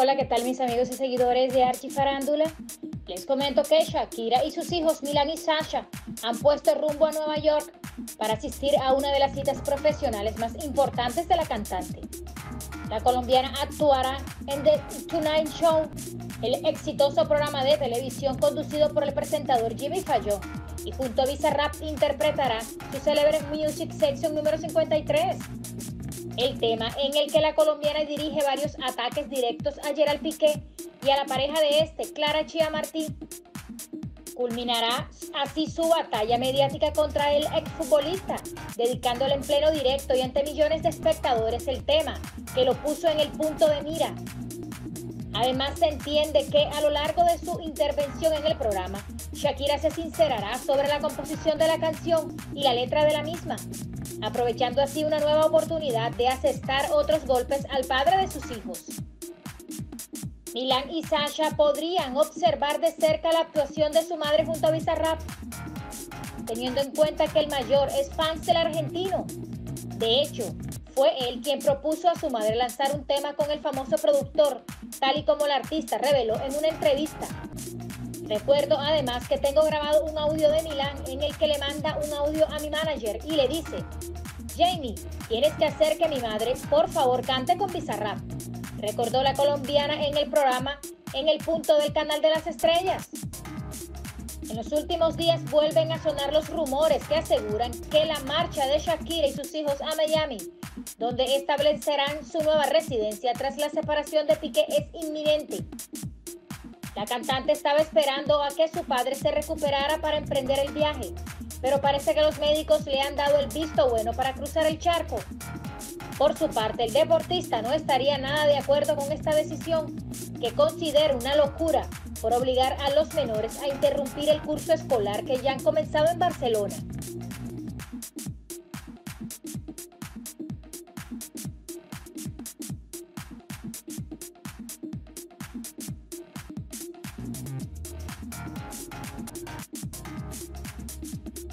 Hola, ¿qué tal mis amigos y seguidores de Archifarándula? Les comento que Shakira y sus hijos Milan y Sasha han puesto rumbo a Nueva York para asistir a una de las citas profesionales más importantes de la cantante. La colombiana actuará en The Tonight Show, el exitoso programa de televisión conducido por el presentador Jimmy Fallon, y junto a Bizarrap interpretará su célebre Music Section número 53 el tema en el que la colombiana dirige varios ataques directos a Gerald Piqué y a la pareja de este, Clara Chia Martí. Culminará así su batalla mediática contra el exfutbolista, dedicándole en pleno directo y ante millones de espectadores el tema, que lo puso en el punto de mira. Además, se entiende que a lo largo de su intervención en el programa, Shakira se sincerará sobre la composición de la canción y la letra de la misma, aprovechando así una nueva oportunidad de asestar otros golpes al padre de sus hijos. Milan y Sasha podrían observar de cerca la actuación de su madre junto a Bizarrap, teniendo en cuenta que el mayor es fan del argentino. De hecho, fue él quien propuso a su madre lanzar un tema con el famoso productor, tal y como el artista reveló en una entrevista. Recuerdo además que tengo grabado un audio de Milán en el que le manda un audio a mi manager y le dice, Jamie, tienes que hacer que mi madre por favor cante con Bizarrap. Recordó la colombiana en el programa En el punto del canal de las estrellas. En los últimos días vuelven a sonar los rumores que aseguran que la marcha de Shakira y sus hijos a Miami, donde establecerán su nueva residencia tras la separación de Piqué, es inminente. La cantante estaba esperando a que su padre se recuperara para emprender el viaje, pero parece que los médicos le han dado el visto bueno para cruzar el charco. Por su parte, el deportista no estaría nada de acuerdo con esta decisión, que considera una locura por obligar a los menores a interrumpir el curso escolar que ya han comenzado en Barcelona.